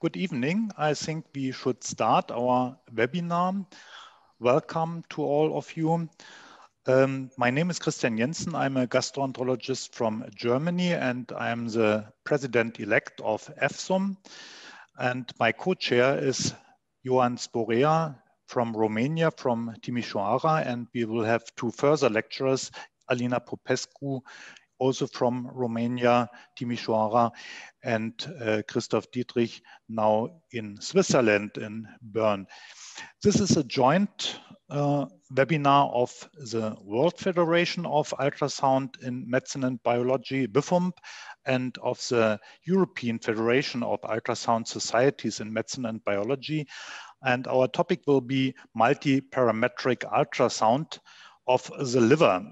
Good evening. I think we should start our webinar. Welcome to all of you. Um, my name is Christian Jenssen. I'm a gastroenterologist from Germany and I'm the president-elect of EFSUM. And my co-chair is Ioan Sporea from Romania, from Timișoara. And we will have two further lecturers, Alina Popescu, also from Romania, Timișoara, and uh, Christoph Dietrich, now in Switzerland, in Bern. This is a joint uh, webinar of the World Federation of Ultrasound in Medicine and Biology, WFUMB, and of the European Federation of Ultrasound Societies in Medicine and Biology. And our topic will be multi-parametric ultrasound of the liver.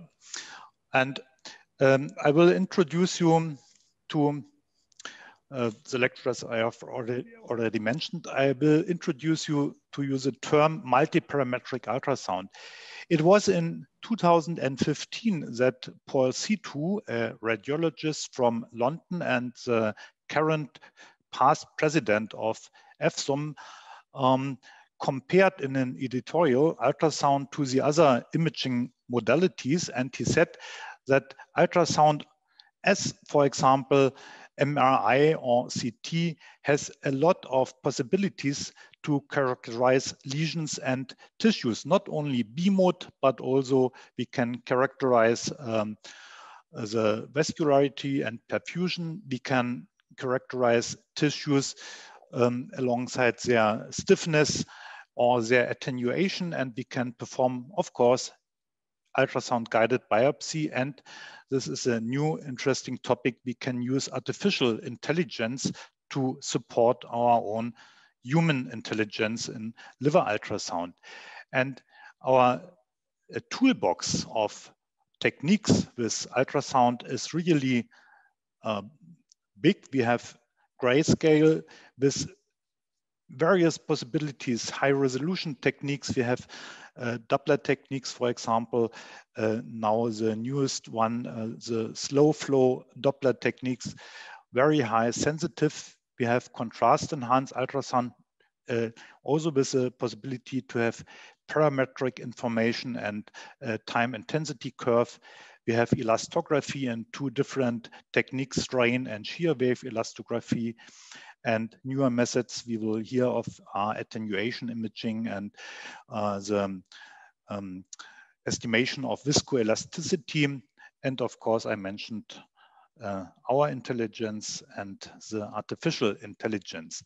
And um, I will introduce you to uh, the lecturers I have already, already mentioned. I will introduce you to use the term multiparametric ultrasound. It was in 2015 that Paul Sidhu, a radiologist from London and the current past president of EFSUM, um, compared in an editorial ultrasound to the other imaging modalities. And he said that ultrasound as, for example, MRI or CT has a lot of possibilities to characterize lesions and tissues, not only B mode, but also we can characterize um, the vascularity and perfusion. We can characterize tissues um, alongside their stiffness or their attenuation, and we can perform, of course, ultrasound guided biopsy. And this is a new interesting topic. We can use artificial intelligence to support our own human intelligence in liver ultrasound. And our toolbox of techniques with ultrasound is really uh, big. We have grayscale with various possibilities, high resolution techniques. We have uh, Doppler techniques, for example, uh, now the newest one, uh, the slow flow Doppler techniques, very high sensitive. We have contrast enhanced ultrasound, uh, also with the possibility to have parametric information and uh, time intensity curve. We have elastography and two different techniques, strain and shear wave elastography. And newer methods we will hear of are attenuation imaging and uh, the um, estimation of viscoelasticity. And of course, I mentioned uh, our intelligence and the artificial intelligence.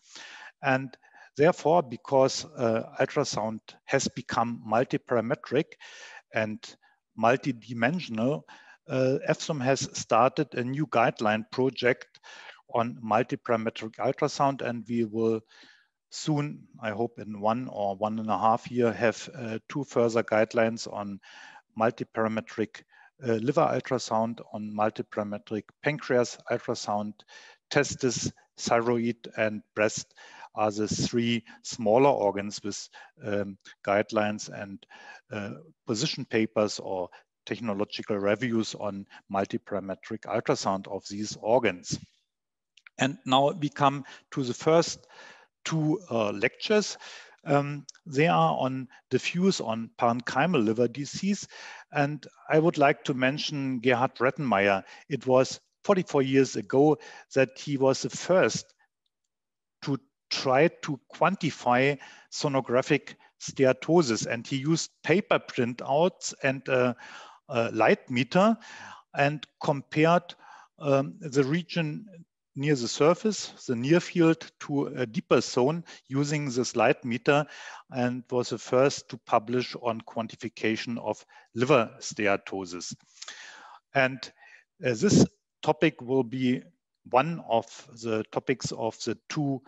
And therefore, because uh, ultrasound has become multiparametric and multidimensional, uh, EFSUM has started a new guideline project on multiparametric ultrasound and we will soon, I hope in one or one and a half year, have uh, two further guidelines on multiparametric uh, liver ultrasound, on multiparametric pancreas ultrasound, testis, thyroid, and breast are the three smaller organs with um, guidelines and uh, position papers or technological reviews on multiparametric ultrasound of these organs. And now we come to the first two uh, lectures. Um, they are on diffuse on parenchymal liver disease. And I would like to mention Gerhard Rettenmaier. It was 44 years ago that he was the first to try to quantify sonographic steatosis. And he used paper printouts and a, a light meter and compared um, the region near the surface, the near field to a deeper zone using the light meter and was the first to publish on quantification of liver steatosis. And uh, this topic will be one of the topics of the two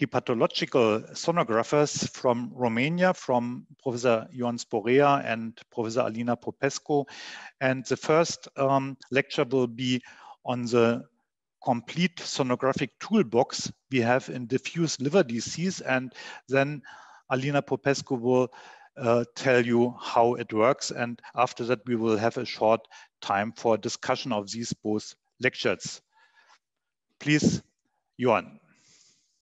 hepatological sonographers from Romania, from Professor Ioan Sporea and Professor Alina Popescu. And the first um, lecture will be on the complete sonographic toolbox we have in diffuse liver disease. And then Alina Popescu will uh, tell you how it works. And after that, we will have a short time for discussion of these both lectures. Please, Ioan.